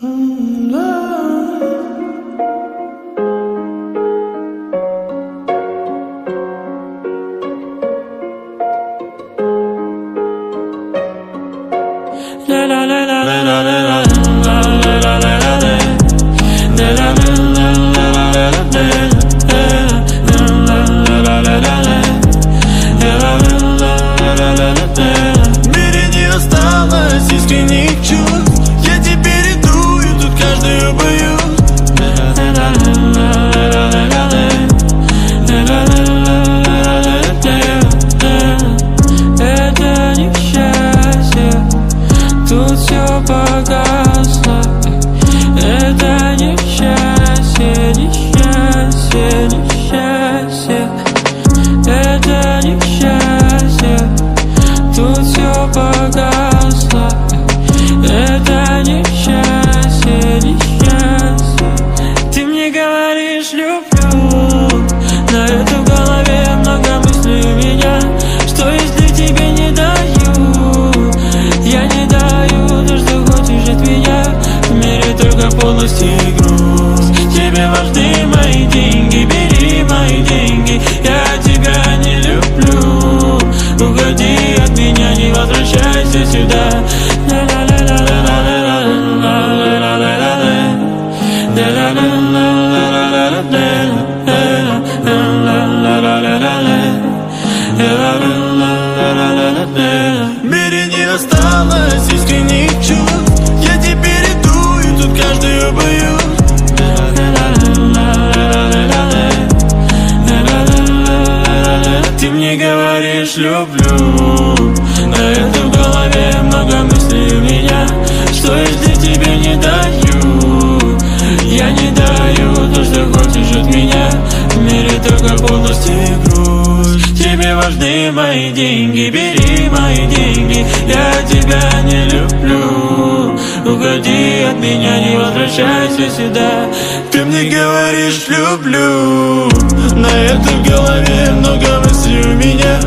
В каждую говоришь люблю это в голове много мыслей у меня Что если тебе не даю Я не даю то, что хочешь от меня? В мире только полностью грусть. Тебе важны мире не осталось искренних чувств. Я теперь иду и тут каждую боюсь Ты мне говоришь люблю. На это в голове много мыслей у меня. Что если тебе не даю? Я не даю то, что хочешь от меня. В мире только полностью и Тебе важны мои деньги, бери мои деньги. Я тебя не люблю. Уходи от меня, не возвращайся сюда. Ты мне говоришь люблю. На это в голове много мыслей у меня